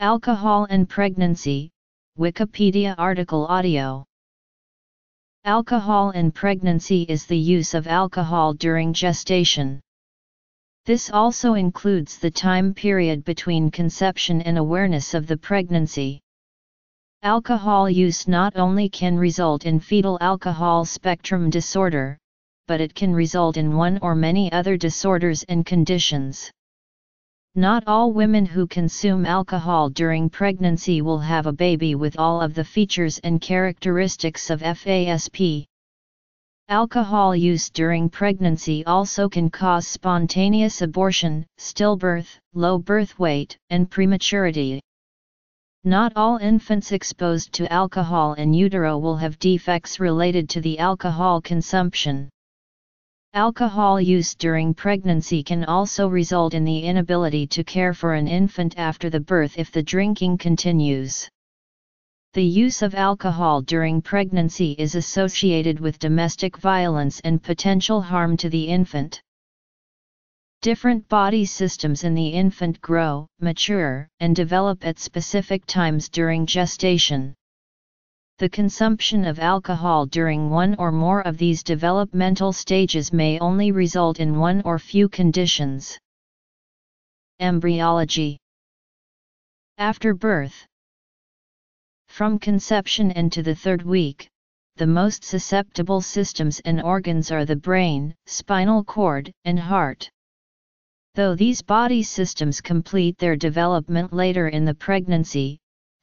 Alcohol and pregnancy, Wikipedia article audio. Alcohol and pregnancy is the use of alcohol during gestation. This also includes the time period between conception and awareness of the pregnancy. Alcohol use not only can result in fetal alcohol spectrum disorder, but it can result in one or many other disorders and conditions. Not all women who consume alcohol during pregnancy will have a baby with all of the features and characteristics of FASD. Alcohol use during pregnancy also can cause spontaneous abortion, stillbirth, low birth weight, and prematurity. Not all infants exposed to alcohol in utero will have defects related to the alcohol consumption. Alcohol use during pregnancy can also result in the inability to care for an infant after the birth if the drinking continues. The use of alcohol during pregnancy is associated with domestic violence and potential harm to the infant. Different body systems in the infant grow, mature, and develop at specific times during gestation the consumption of alcohol during one or more of these developmental stages may only result in one or few conditions. Embryology After birth From conception into the third week, the most susceptible systems and organs are the brain, spinal cord, and heart. Though these body systems complete their development later in the pregnancy,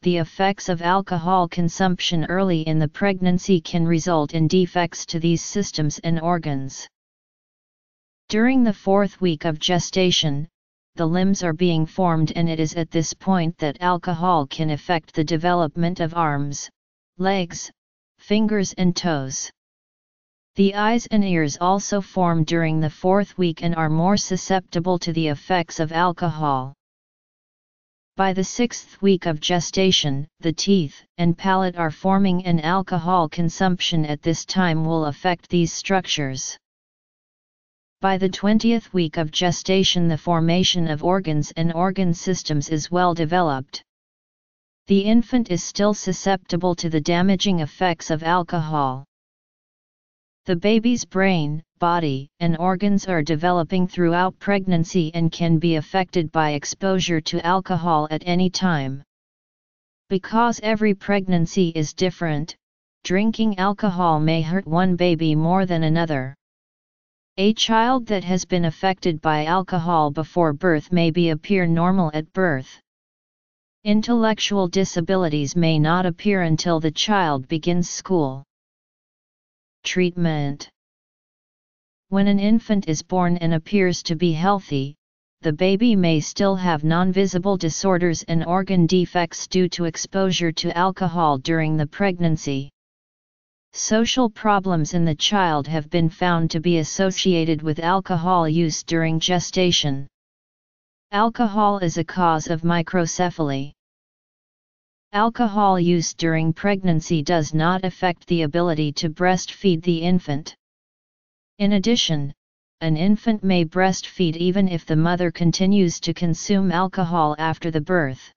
the effects of alcohol consumption early in the pregnancy can result in defects to these systems and organs. During the fourth week of gestation, the limbs are being formed and it is at this point that alcohol can affect the development of arms, legs, fingers and toes. The eyes and ears also form during the fourth week and are more susceptible to the effects of alcohol. By the sixth week of gestation, the teeth and palate are forming and alcohol consumption at this time will affect these structures. By the 20th week of gestation the formation of organs and organ systems is well developed. The infant is still susceptible to the damaging effects of alcohol. The baby's brain, body, and organs are developing throughout pregnancy and can be affected by exposure to alcohol at any time. Because every pregnancy is different, drinking alcohol may hurt one baby more than another. A child that has been affected by alcohol before birth may be appear normal at birth. Intellectual disabilities may not appear until the child begins school. Treatment when an infant is born and appears to be healthy, the baby may still have non-visible disorders and organ defects due to exposure to alcohol during the pregnancy. Social problems in the child have been found to be associated with alcohol use during gestation. Alcohol is a cause of microcephaly. Alcohol use during pregnancy does not affect the ability to breastfeed the infant. In addition, an infant may breastfeed even if the mother continues to consume alcohol after the birth.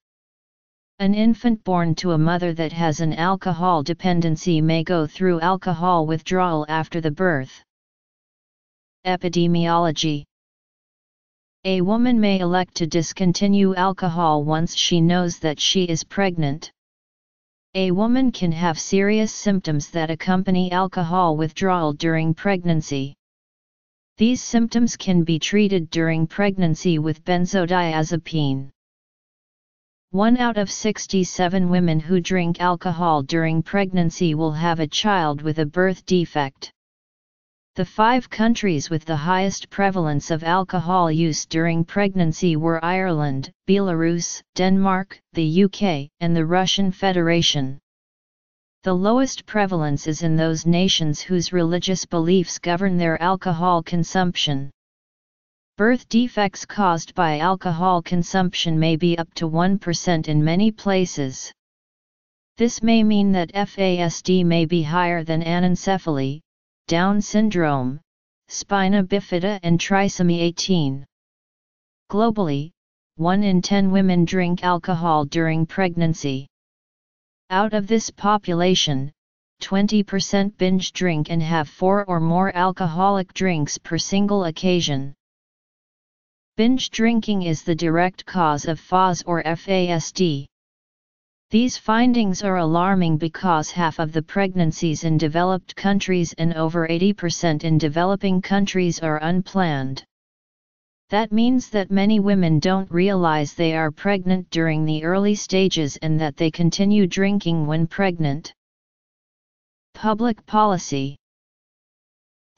An infant born to a mother that has an alcohol dependency may go through alcohol withdrawal after the birth. Epidemiology A woman may elect to discontinue alcohol once she knows that she is pregnant. A woman can have serious symptoms that accompany alcohol withdrawal during pregnancy. These symptoms can be treated during pregnancy with benzodiazepine. 1 out of 67 women who drink alcohol during pregnancy will have a child with a birth defect. The five countries with the highest prevalence of alcohol use during pregnancy were Ireland, Belarus, Denmark, the UK, and the Russian Federation. The lowest prevalence is in those nations whose religious beliefs govern their alcohol consumption. Birth defects caused by alcohol consumption may be up to 1% in many places. This may mean that FASD may be higher than anencephaly, down syndrome, spina bifida and trisomy 18. Globally, 1 in 10 women drink alcohol during pregnancy. Out of this population, 20% binge drink and have 4 or more alcoholic drinks per single occasion. Binge drinking is the direct cause of FAS or FASD. These findings are alarming because half of the pregnancies in developed countries and over 80% in developing countries are unplanned. That means that many women don't realize they are pregnant during the early stages and that they continue drinking when pregnant. Public Policy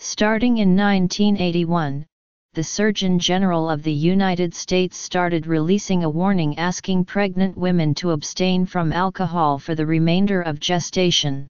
Starting in 1981, the Surgeon General of the United States started releasing a warning asking pregnant women to abstain from alcohol for the remainder of gestation.